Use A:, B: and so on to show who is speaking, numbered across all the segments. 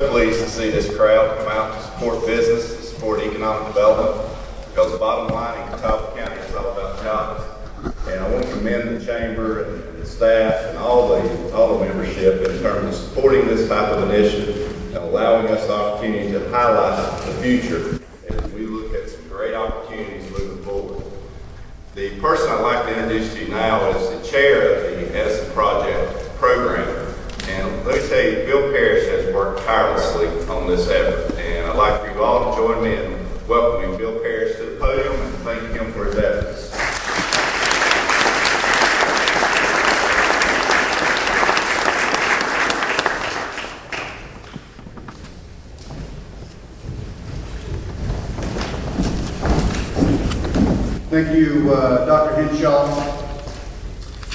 A: Pleased to see this crowd come out to support business, to support economic development, because the bottom line in Catawba County is all about jobs. And I want to commend the chamber and the staff and all the, all the membership in terms of supporting this type of initiative and allowing us the opportunity to highlight the future as we look at some great opportunities moving forward. The person I'd like to introduce to you now is the chair of the Edison Project program. And let me tell you, Bill Worked tirelessly on this effort. And I'd like for you all to join me in welcoming Bill Parrish to the podium and thanking him for his efforts.
B: Thank you, uh, Dr. Hinshaw.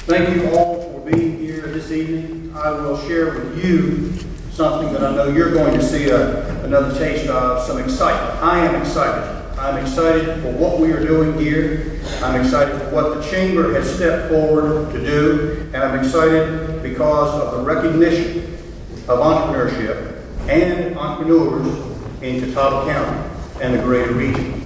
B: Thank you all for being here this evening. I will share with you something that I know you're going to see a, another taste of, some excitement. I am excited. I'm excited for what we are doing here. I'm excited for what the Chamber has stepped forward to do. And I'm excited because of the recognition of entrepreneurship and entrepreneurs in Catawba County and the greater region.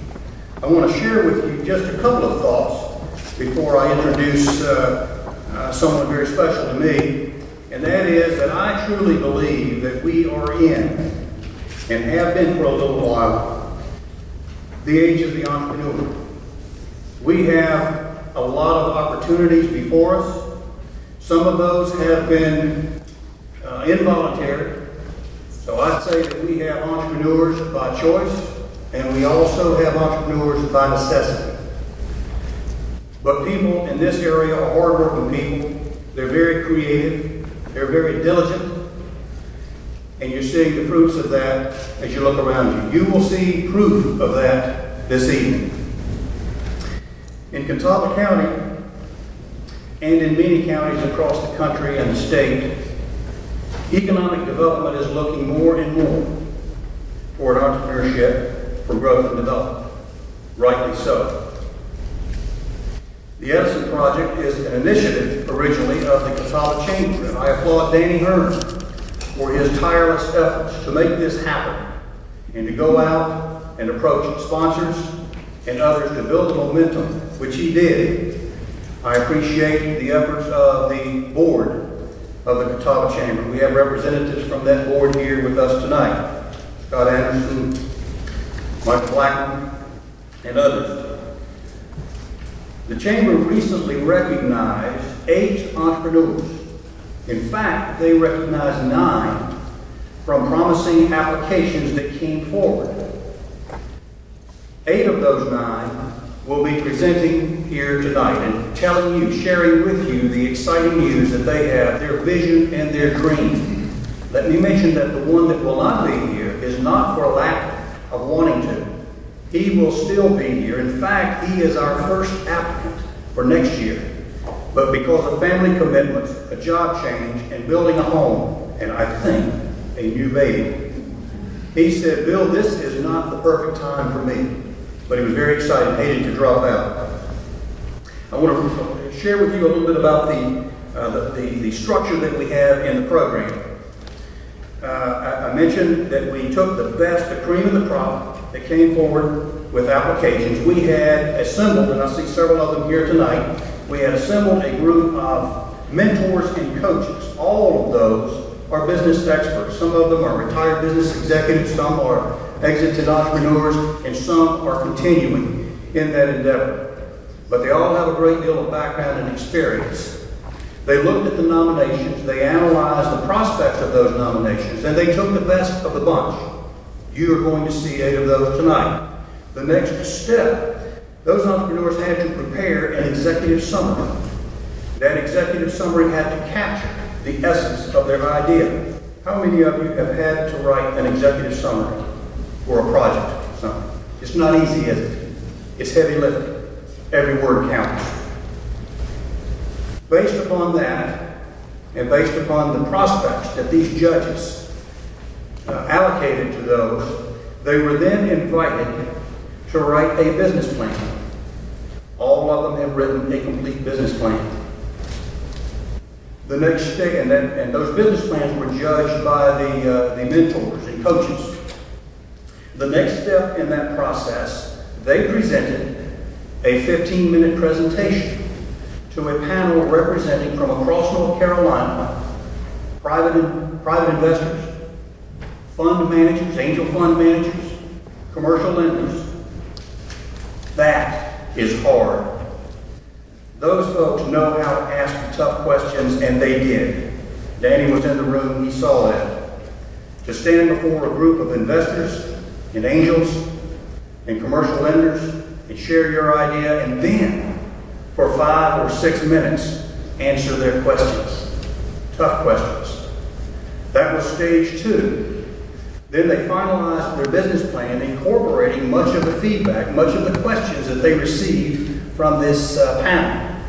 B: I want to share with you just a couple of thoughts before I introduce uh, uh, someone very special to me, and that is that I truly believe that we are in, and have been for a little while, the age of the entrepreneur. We have a lot of opportunities before us. Some of those have been uh, involuntary. So I'd say that we have entrepreneurs by choice, and we also have entrepreneurs by necessity. But people in this area are hardworking people. They're very creative. They're very diligent. And you're seeing the fruits of that as you look around you. You will see proof of that this evening. In Catawba County, and in many counties across the country and the state, economic development is looking more and more toward entrepreneurship for growth and development. Rightly so. The Edison Project is an initiative originally of the Catawba Chamber, and I applaud Danny Hearn for his tireless efforts to make this happen and to go out and approach sponsors and others to build the momentum, which he did. I appreciate the efforts of the board of the Catawba Chamber. We have representatives from that board here with us tonight. Scott Anderson, Michael Blackman, and others. The Chamber recently recognized eight entrepreneurs. In fact, they recognized nine from promising applications that came forward. Eight of those nine will be presenting here tonight and telling you, sharing with you the exciting news that they have, their vision and their dream. Let me mention that the one that will not be here is not for lack of wanting to. He will still be here. In fact, he is our first applicant for next year. But because of family commitments, a job change, and building a home, and I think a new baby, he said, Bill, this is not the perfect time for me. But he was very excited, hated to drop out. I want to share with you a little bit about the, uh, the, the, the structure that we have in the program. Uh, I, I, mentioned that we took the best, the cream of the crop that came forward with applications. We had assembled, and I see several of them here tonight, we had assembled a group of mentors and coaches. All of those are business experts. Some of them are retired business executives, some are exited entrepreneurs, and some are continuing in that endeavor. But they all have a great deal of background and experience. They looked at the nominations, they analyzed the prospects of those nominations, and they took the best of the bunch. You are going to see eight of those tonight. The next step, those entrepreneurs had to prepare an executive summary. That executive summary had to capture the essence of their idea. How many of you have had to write an executive summary for a project? Something. It's not easy, is it? It's heavy lifting. Every word counts. Based upon that, and based upon the prospects that these judges uh, allocated to those, they were then invited to write a business plan. All of them have written a complete business plan. The next step, and and those business plans were judged by the, uh, the mentors and coaches. The next step in that process, they presented a 15-minute presentation to a panel representing from across North Carolina, private, private investors, fund managers, angel fund managers, commercial lenders. That is hard. Those folks know how to ask tough questions, and they did. Danny was in the room, he saw that. To stand before a group of investors and angels and commercial lenders and share your idea, and then for five or six minutes answer their questions. Tough questions. That was stage two. Then they finalized their business plan, incorporating much of the feedback, much of the questions that they received from this uh, panel,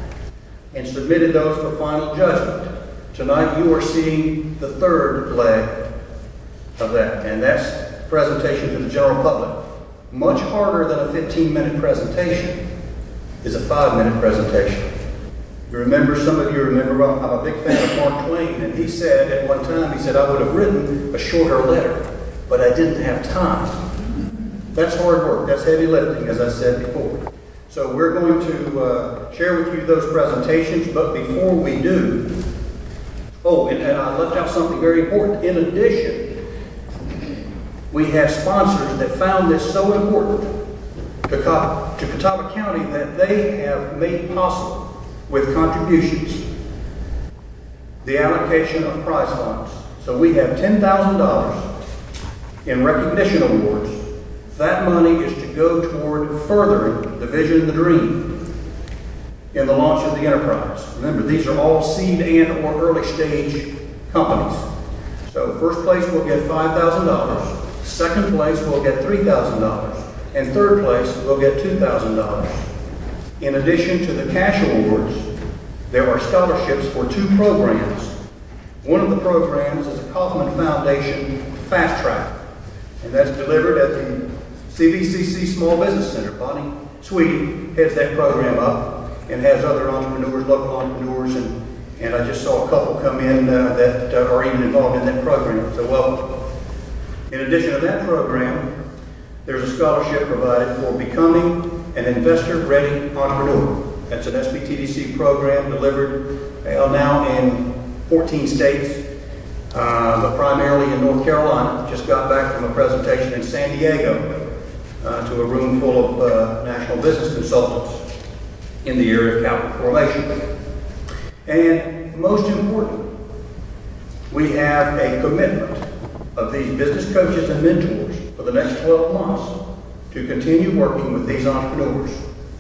B: and submitted those for final judgment. Tonight, you are seeing the third leg of that, and that's presentation to the general public. Much harder than a 15-minute presentation is a five-minute presentation. You remember, some of you remember, I'm I'm a big fan of Mark Twain, and he said at one time, he said, I would have written a shorter letter, but I didn't have time. That's hard work, that's heavy lifting, as I said before. So we're going to uh, share with you those presentations, but before we do, oh, and, and I left out something very important. In addition, we have sponsors that found this so important to, to Catawba County that they have made possible with contributions the allocation of prize funds. So we have $10,000 in recognition awards. That money is to go toward furthering the vision and the dream in the launch of the enterprise. Remember, these are all seed and or early stage companies. So first place will get $5,000, second place will get $3,000, and third place will get $2,000. In addition to the cash awards, there are scholarships for two programs. One of the programs is a Kauffman Foundation FastTrac, and that's delivered at the CVCC Small Business Center. Bonnie Sweetie heads that program up and has other entrepreneurs, local entrepreneurs, and, and I just saw a couple come in uh, that uh, are even involved in that program, so welcome. In addition to that program, there's a scholarship provided for becoming an investor-ready entrepreneur. That's an SBTDC program delivered now in 14 states, uh, but primarily in North Carolina. Just got back from a presentation in San Diego uh, to a room full of uh, national business consultants in the area of capital formation. And most important, we have a commitment of these business coaches and mentors for the next 12 months to continue working with these entrepreneurs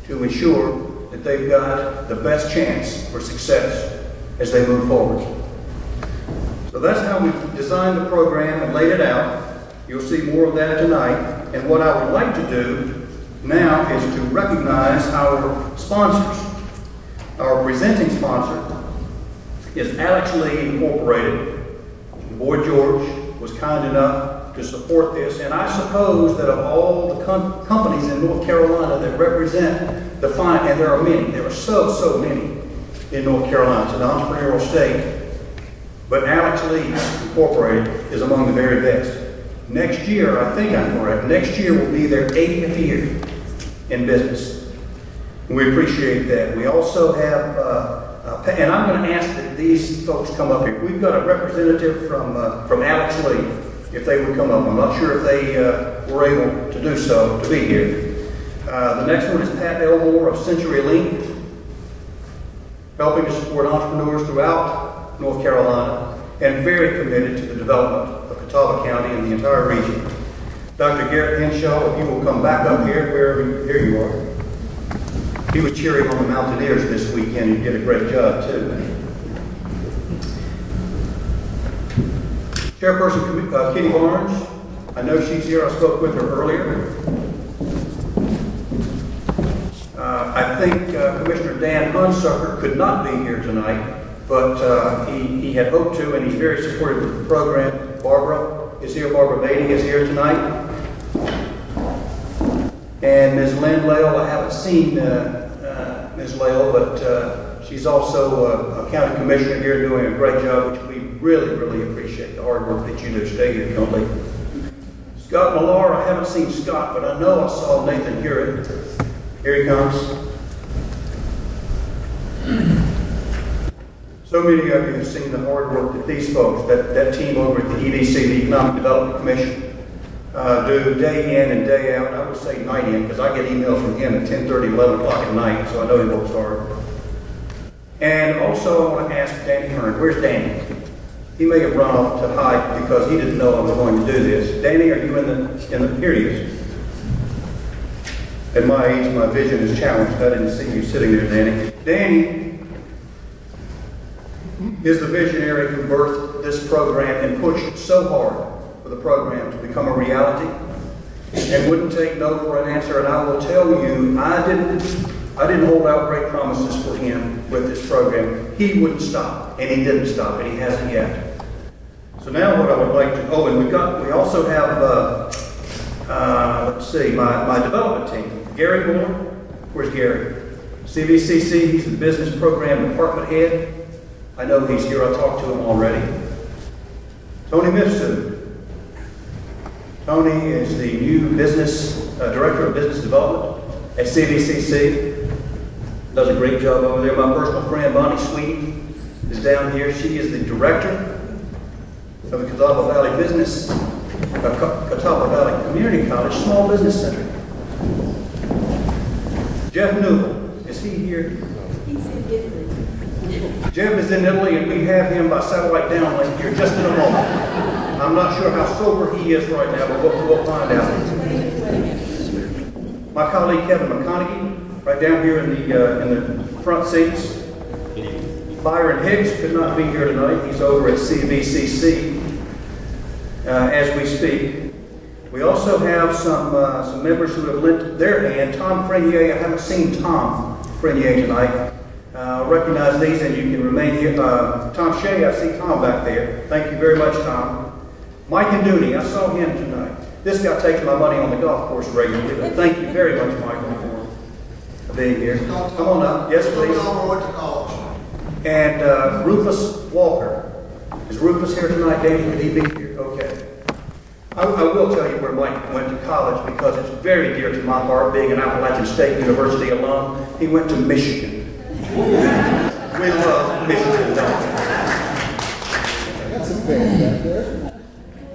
B: to ensure that they've got the best chance for success as they move forward. So that's how we've designed the program and laid it out. You'll see more of that tonight. And what I would like to do now is to recognize our sponsors. Our presenting sponsor is Alex Lee Incorporated. Boyd George was kind enough to support this, and I suppose that of all the com- companies in North Carolina that represent the fine, and there are many, there are so, so many in North Carolina, it's an entrepreneurial state, but Alex Lee Incorporated is among the very best. Next year, I think I'm correct, next year will be their 80th year in business. We appreciate that. We also have, uh, uh, and I'm going to ask that these folks come up here. We've got a representative from, uh, from Alex Lee, if they would come up. I'm not sure if they uh, were able to do so, to be here. Uh, the next one is Pat Elmore of CenturyLink, helping to support entrepreneurs throughout North Carolina, and very committed to the development of Catawba County and the entire region. Dr. Garrett Hinshaw, if you will come back up here, wherever, here you are. He was cheering on the Mountaineers this weekend. He did a great job, too. Chairperson uh, Kitty Barnes, I know she's here. I spoke with her earlier. Uh, I think uh, Commissioner Dan Hunsucker could not be here tonight, but uh, he, he had hoped to, and he's very supportive of the program. Barbara is here. Barbara Beatty is here tonight. And Ms. Lynn Lael, I haven't seen uh, uh, Ms. Lael, but uh, she's also a- a county commissioner here doing a great job, which we really, really appreciate the hard work that you do. Stay here, don't leave. Scott Millar, I haven't seen Scott, but I know I saw Nathan Hewitt. Here he comes. So many of you have seen the hard work that these folks, that, that team over at the EDC, the Economic Development Commission, uh, do day in and day out. I would say night in, because I get emails from him at 10:30, 11 o'clock at night, so I know he works hard. And also, I want to ask Danny Hearn, where's Danny? He may have run off to hide because he didn't know I was going to do this. Danny, are you in the, in the, here. At my age, my vision is challenged. I didn't see you sitting there, Danny. Danny is the visionary who birthed this program and pushed so hard for the program to become a reality and wouldn't take no for an answer. And I will tell you, I didn't, I didn't hold out great promises for him with this program. He wouldn't stop, and he didn't stop, and he hasn't yet. So now what I would like to, oh, and we got, we also have, uh, uh, let's see, my, my development team. Gary Moore, where's Gary? CVCC, he's the business program department head. I know he's here, I talked to him already. Tony Mifsud. Tony is the new business, uh, director of business development at CVCC. Does a great job over there. My personal friend Bonnie Sweet is down here. She is the director of the Catawba Valley Business, uh, Catawba Valley Community College Small Business Center. Jeff Newell, is he here?
C: He's in.
B: Jeff is in Italy, and we have him by satellite downlink here just in a moment. I'm not sure how sober he is right now, but we'll, we'll find out. My colleague Kevin McConaughey, right down here in the, uh, in the front seats. Byron Hicks could not be here tonight. He's over at CVCC uh, as we speak. We also have some, uh, some members who have lent their hand. Tom Frenier, I haven't seen Tom Frenier tonight. Uh, recognize these and you can remain here. Uh, Tom Shea, I see Tom back there. Thank you very much, Tom. Mike Anduni, I saw him tonight. This guy takes my money on the golf course regularly, but thank you very much, Michael, for being here. Come on up. Yes, please.
D: went to college.
B: And uh, Rufus Walker. Is Rufus here tonight, Danny? Could he be here? Okay. I, I will tell you where Mike went to college because it's very dear to my heart, being an Appalachian State University alum. He went to Michigan. We love Michigan, we?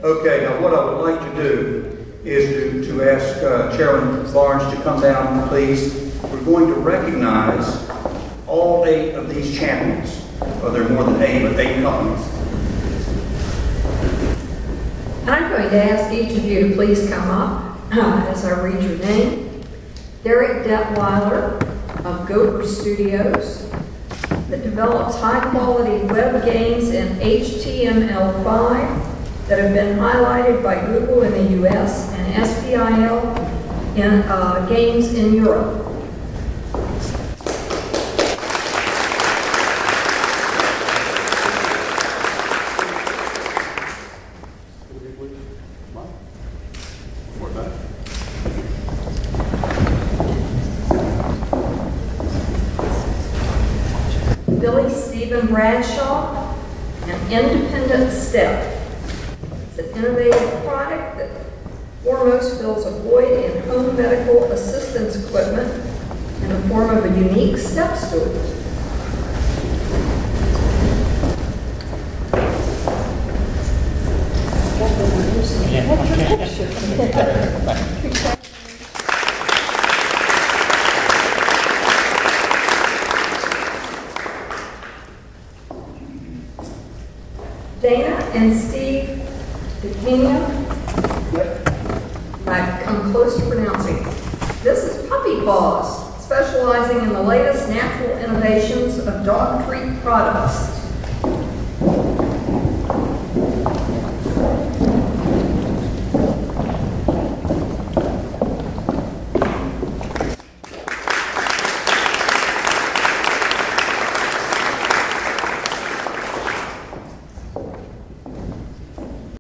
B: Okay, now what I would like to do is to, to ask uh, Chairman Barnes to come down, please. We're going to recognize all eight of these champions. Well, there are more than eight, but eight companies.
E: I'm going to ask each of you to please come up as I read your name. Derek Detweiler of Gopher Studios that develops high-quality web games in HTML5 that have been highlighted by Google in the US and SPIL in uh, games in Europe. Billy Stephen Bradshaw, an independent step. It's an innovative product that foremost fills a void in home medical assistance equipment in the form of a unique step stool. Dana and Steve DeCania, I come close to pronouncing. This is Puppy Paws, specializing in the latest natural innovations of dog treat products.